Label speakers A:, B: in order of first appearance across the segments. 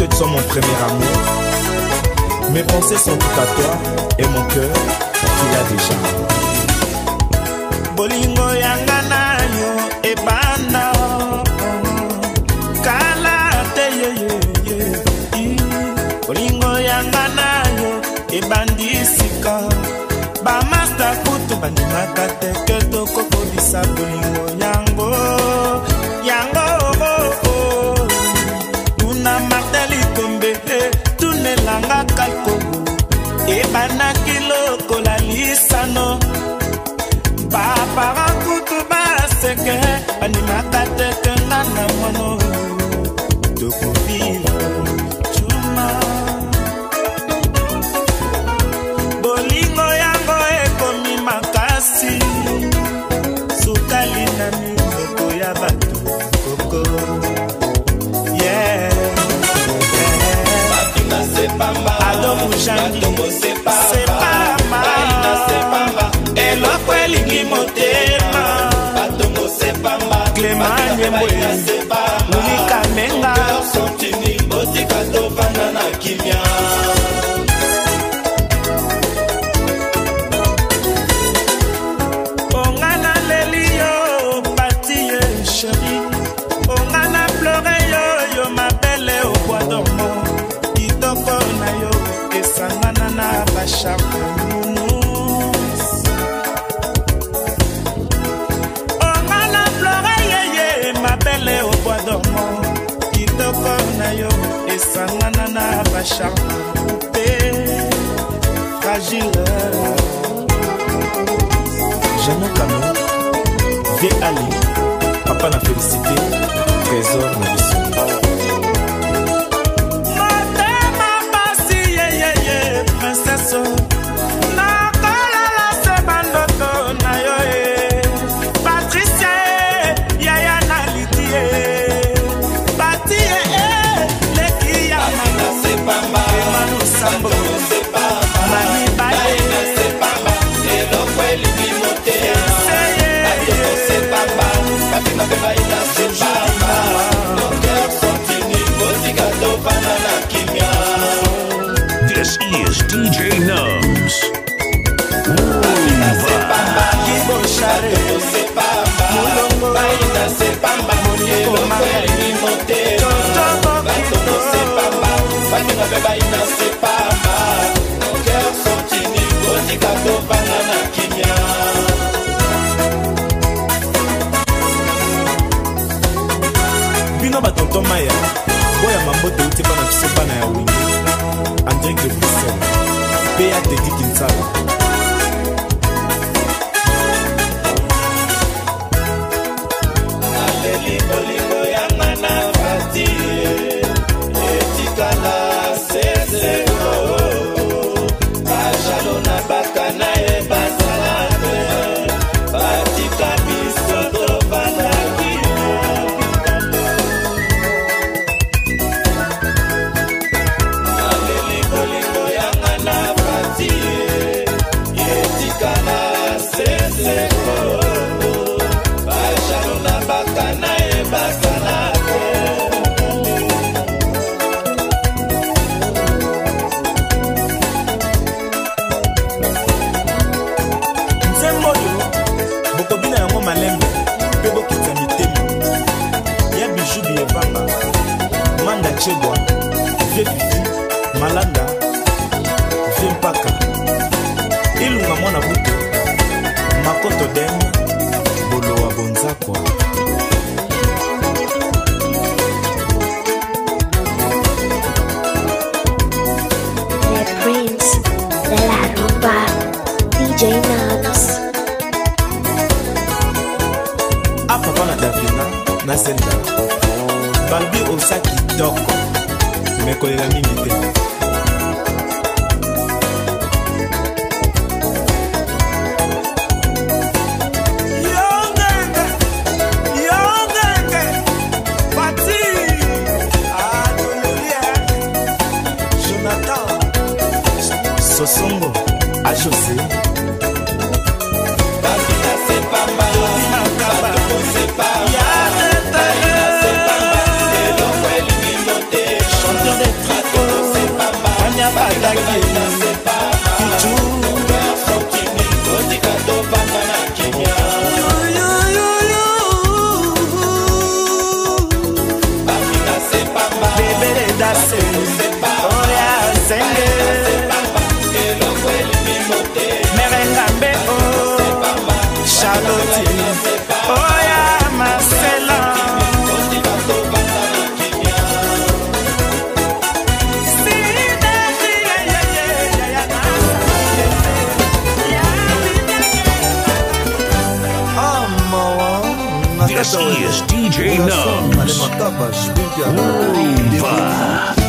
A: que tu sois mon premier amour. Mes pensées sont toutes à toi et mon cœur, tu l'as déjà. Bolingo yangana yo ebana kala te ye ye. yo. Bolingo yangana yo ebandisika ba master kutu bandimaka te koko disa bolingo yango. na mwana tokovivre way. ma charme Poupée fragile Jeanne Cano V. Ali Papa na félicité Trésor na Christian, pay a ticket
B: he is DJ Nubs. Rumba.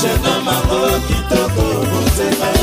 A: chef na mako kitoko bosenga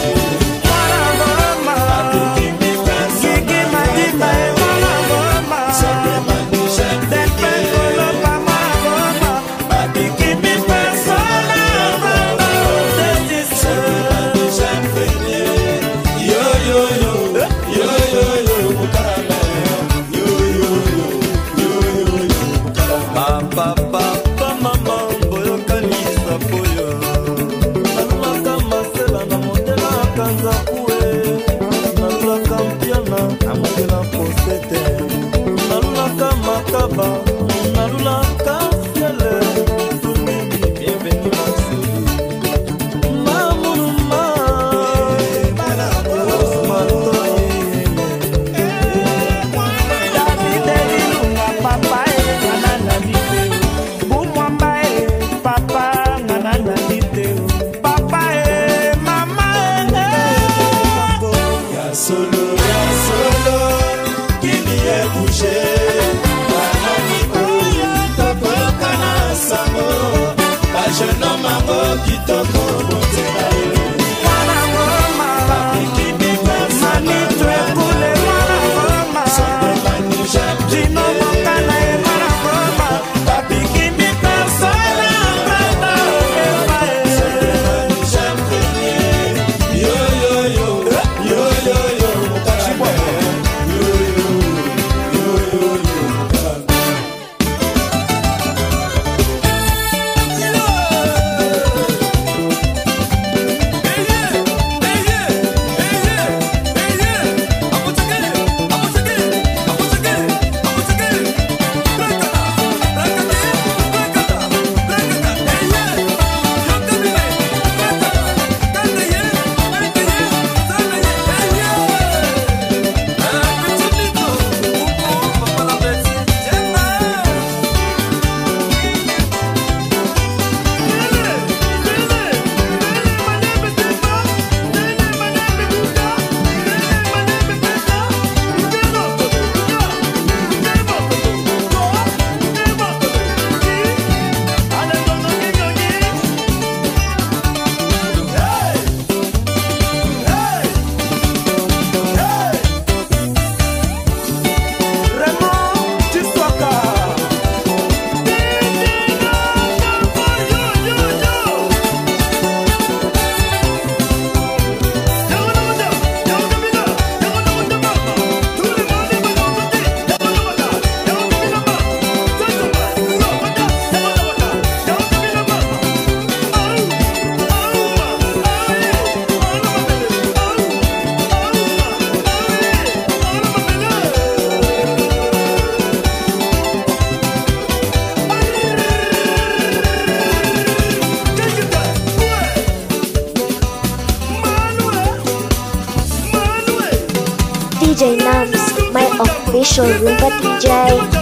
A: showroom và DJ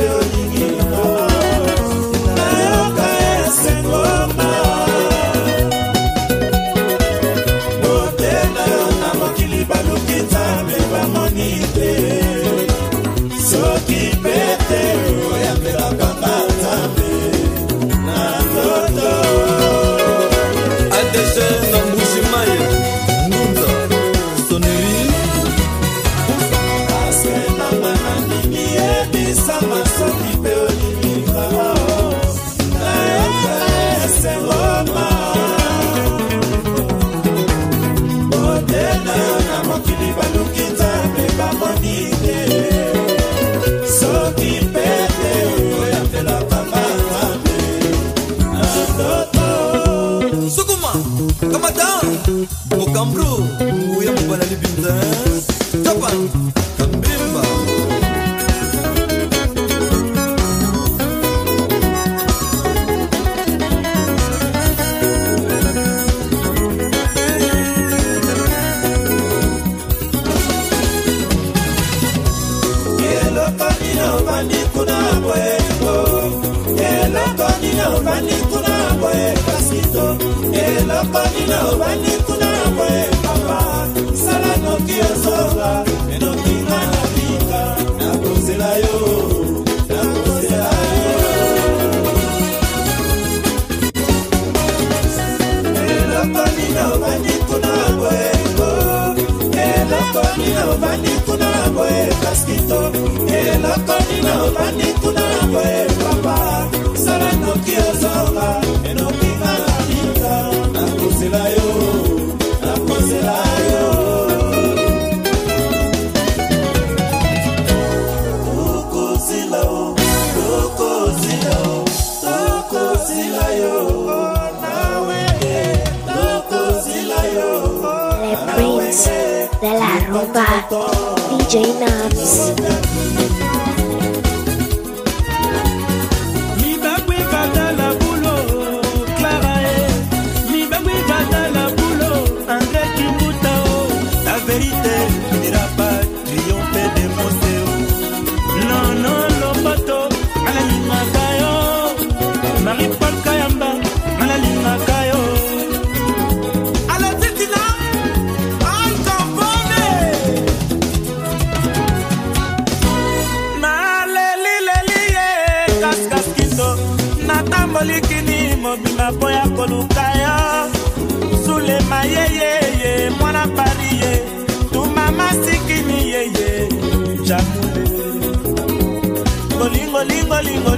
A: billion. no DJ Naves.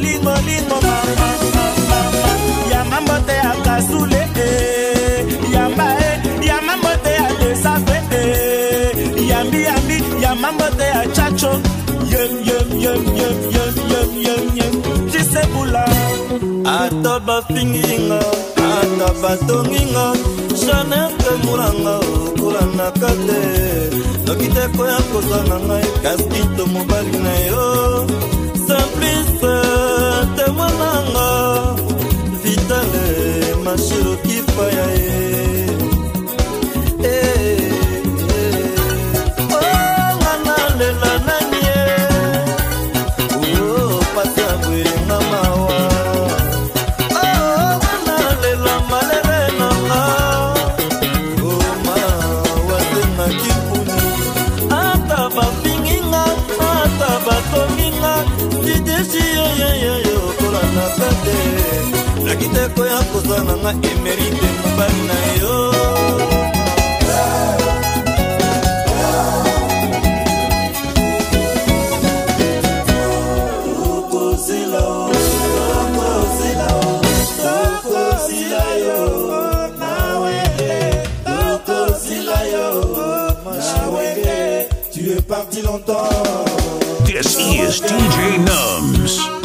A: bolingolingo yamba mbote ya kasule yamba e eh. yamba eh. mbote ya desape eh. yambi yambi yamba mbote ya chacho tisebula ata bafinginga ata batonginga janete mulanga okulanaka te soki te koya kozwa na ngai kasi to mobali na yo simplice mwananga vitale mashirokipa ya ye sana na mbana yo
B: parti longtemps. This is DJ Nums.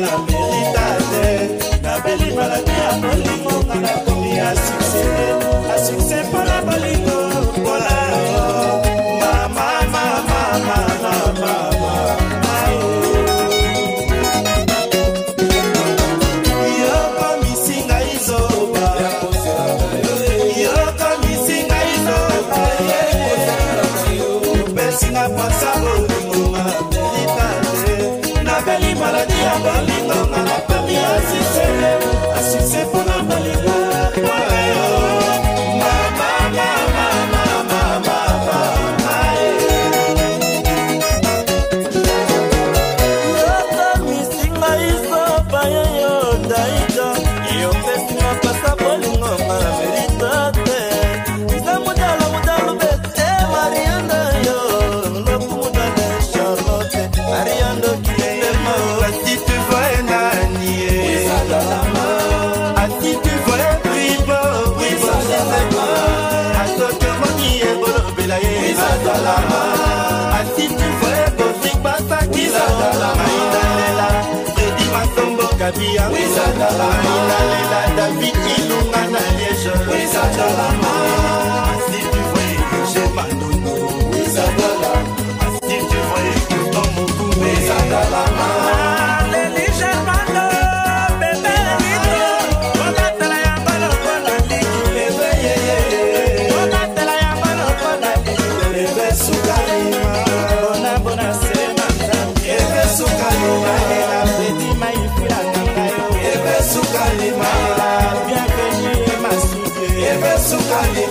A: para mí. na biyangoinalela david ilunga na liege Nunca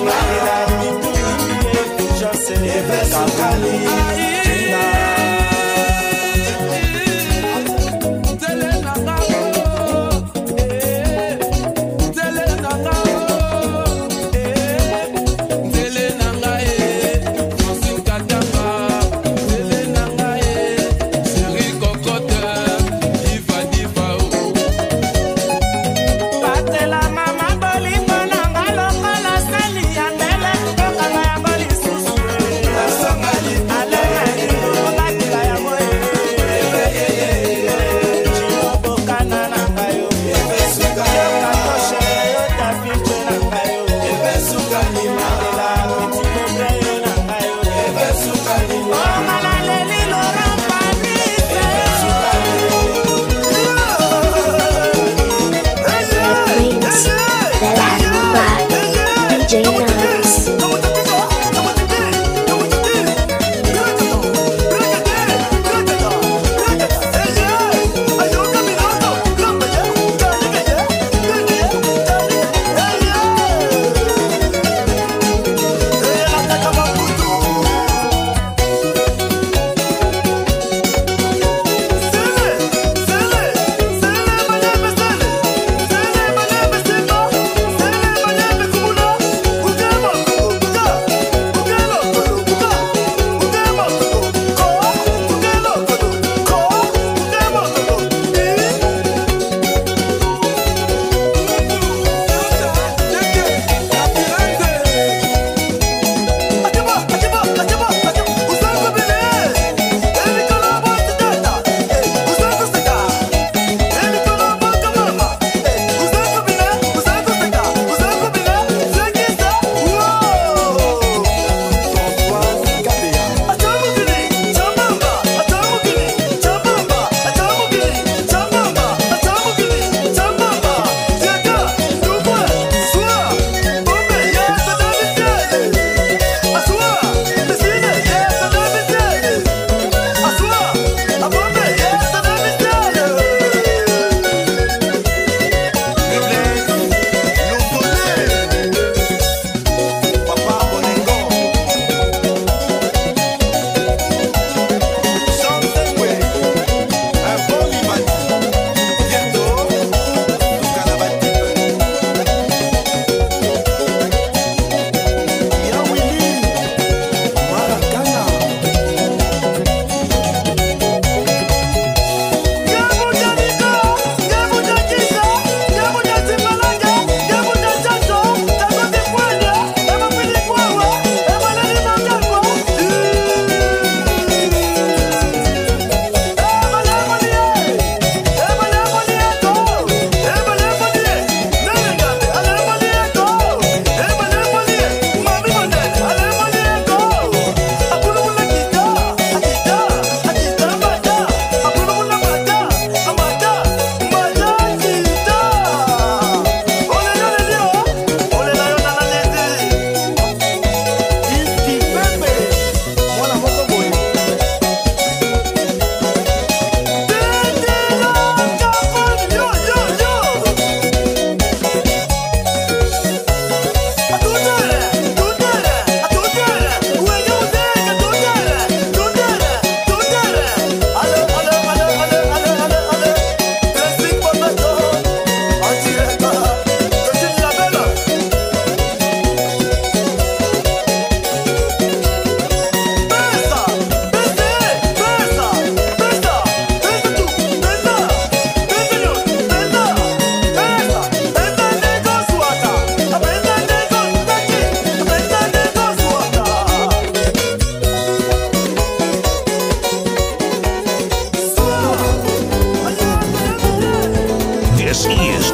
B: this is